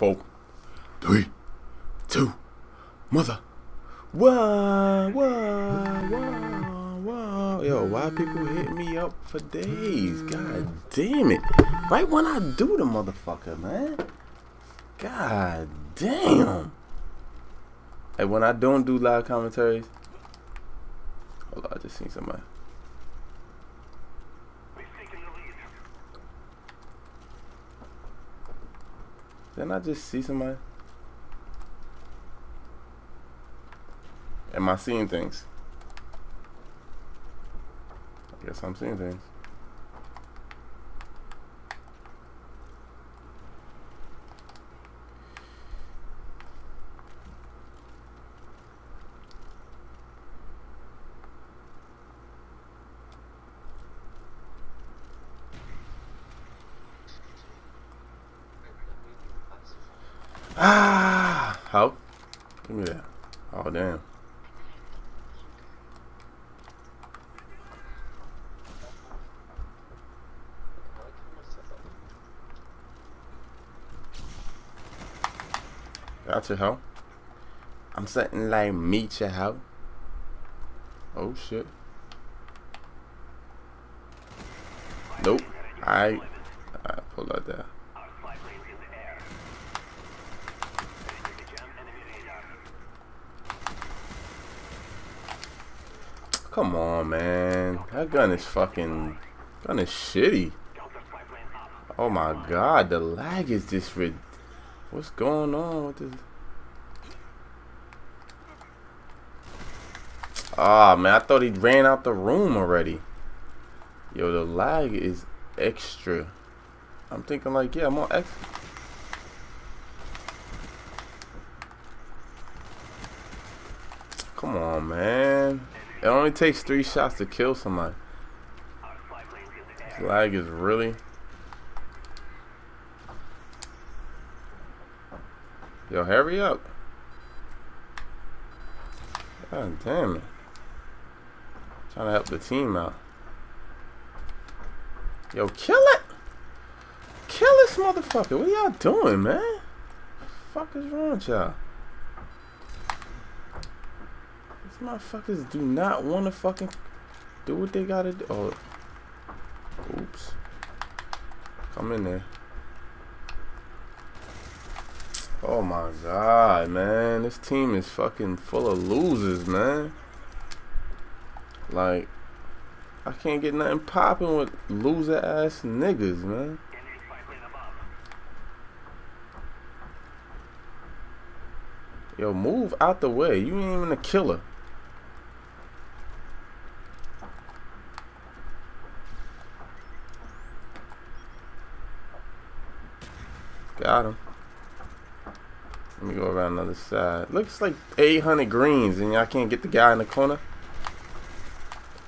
four, three, two, mother. Whoa, whoa, whoa, whoa. Yo, why people hit me up for days? God damn it. Right when I do the motherfucker, man. God damn. Hey, when I don't do live commentaries, hold on, I just seen somebody. Didn't I just see somebody? Am I seeing things? I guess I'm seeing things. Ah, how? Give me that. Oh damn. Gotcha, how? I'm setting like meet you, how? Oh shit. Nope. I I pull that Come on, man. That gun is fucking... Gun is shitty. Oh my god, the lag is just... Rid What's going on with this? Ah, man, I thought he ran out the room already. Yo, the lag is extra. I'm thinking like, yeah, I'm on X. Come on, man. It only takes three shots to kill somebody. This lag is really... Yo, hurry up. God damn it. Trying to help the team out. Yo, kill it! Kill this motherfucker. What y'all doing, man? What fuck is wrong with y'all? Motherfuckers do not want to fucking do what they gotta do. Oh, oops. Come in there. Oh my god, man. This team is fucking full of losers, man. Like, I can't get nothing popping with loser ass niggas, man. Yo, move out the way. You ain't even a killer. Got him. Let me go around the other side. Looks like 800 greens and y'all can't get the guy in the corner.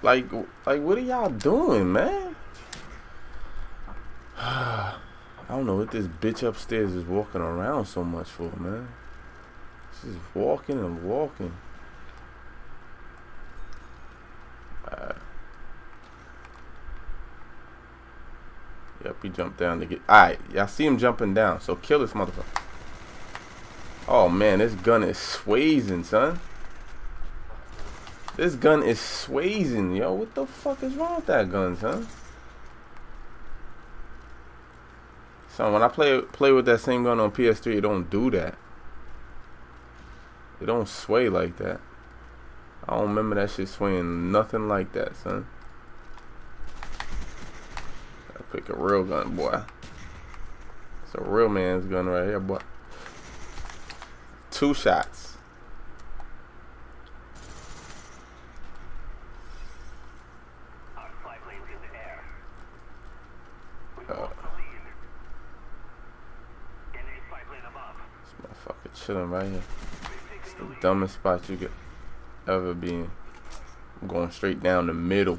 Like, like what are y'all doing, man? I don't know what this bitch upstairs is walking around so much for, man. She's walking and walking. Yep, he jumped down to get. Alright, y'all see him jumping down. So kill this motherfucker. Oh man, this gun is swaying, son. This gun is swaying, yo. What the fuck is wrong with that gun, son? Son, when I play play with that same gun on PS3, it don't do that. It don't sway like that. I don't remember that shit swaying nothing like that, son. Pick a real gun, boy. It's a real man's gun right here, boy. Two shots. Uh, this motherfucker chilling right here. It's the dumbest spot you could ever be in. I'm going straight down the middle.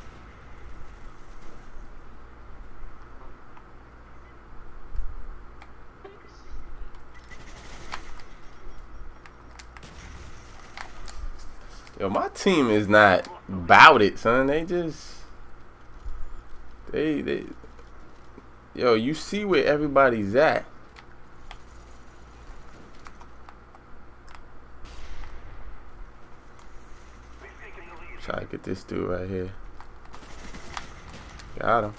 Yo, my team is not bout it, son. They just they they Yo, you see where everybody's at. Try to get this dude right here. Got him.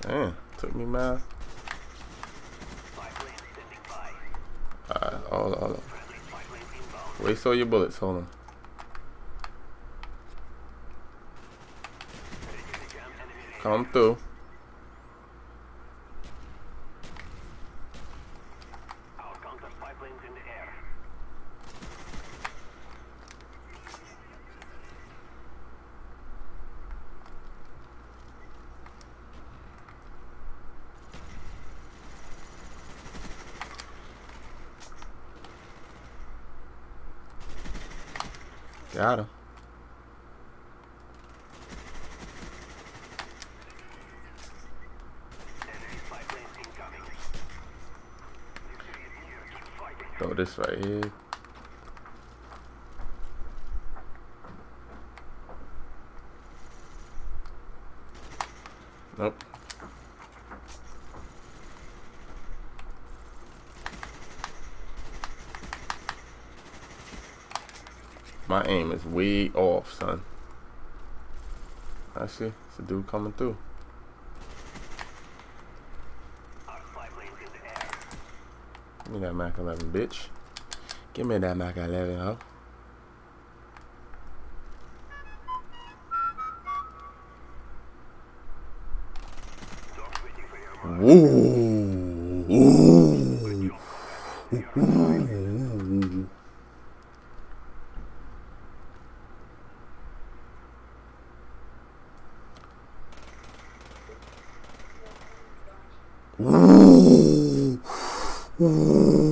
Damn, took me man. Alright, hold on, hold on. Waste all your bullets, hold on. Come through. Got him. Throw this right here. Nope. My aim is way off, son. I see. It's a dude coming through. Give me that Mac 11, bitch. Give me that Mac 11, huh? Ooh. Hmm.